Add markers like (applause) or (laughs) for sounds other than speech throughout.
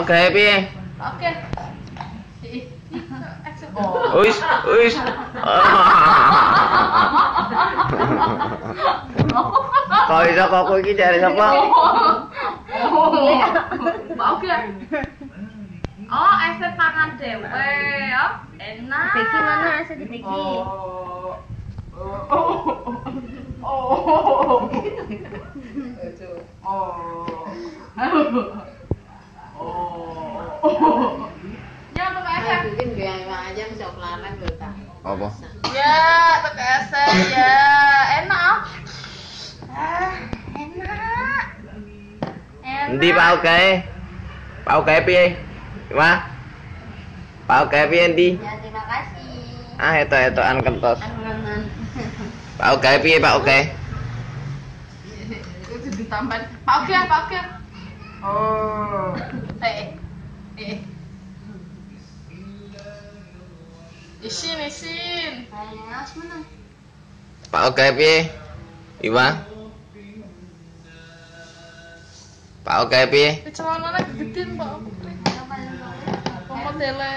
oke piye? Oke. Wis, wis. Kok iso kok kowe iki jare sapa? Oke. Oh, eset pangan dewe, ya. Enak. Beki mana asa di (laughs) Ya, untuk eset. Bikin gaya aja bisa kelaran ta. Apa? Ya, untuk eset ya. Enak. Ah, enak. Oke? Pak oke piye? Wah. Pak oke piye endi? Ya terima kasih. Ah eto-etoan kentos. Angan-angan. Pak oke piye Pak oke? (laughs) Itu ditambah. Pak Oke, Pak Oke. Oh. Eh. Eh. Isin, isin. Pak oke piye? Iwa. Pak oke piye? Ini celananya gedein, Pak Oke. Apa modelnya?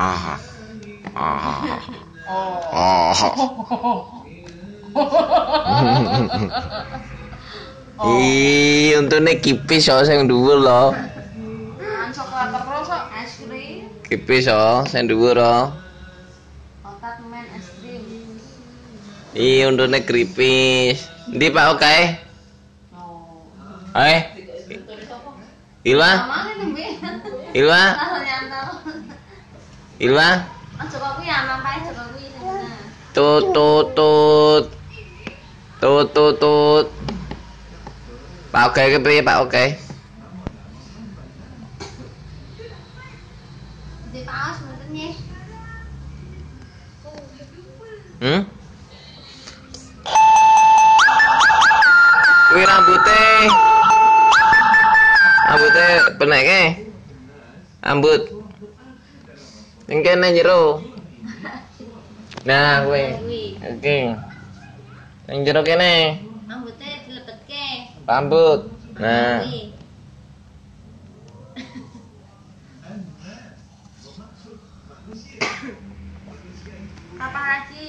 Ah. Ah. Oh. (laughs) Oh. Ih, untune kipis yo sing dhuwur lho. Terus kok. Kipis yo sing dhuwur lho. Ih, untune kripis. Endi Pak oke? Eh? Ilwa? Mana nembe? Ilwa? Ilwa? Oh, aku ya ini. Tut tut tut. Tut tut tut. Pak oke ke piye Pak oke? Di paus menurutnya. Hmm? kuwi rambute. Rambute peneke rambut. Ning kene jero. Nah kowe. Oke. Ning jero kene. Rambute dilepetke rambut. Nah. (laughs) Papa Haji.